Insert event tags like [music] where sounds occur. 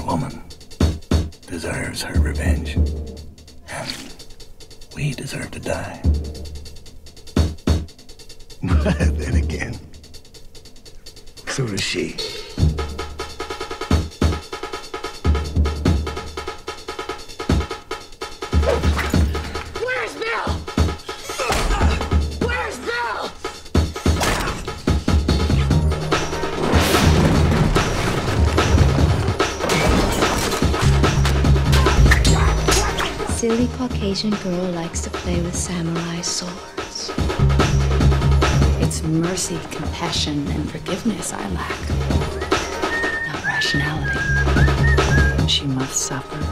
That woman deserves her revenge. And we deserve to die. But [laughs] then again, so does she. Silly Caucasian girl likes to play with samurai swords. It's mercy, compassion, and forgiveness I lack, not rationality. She must suffer.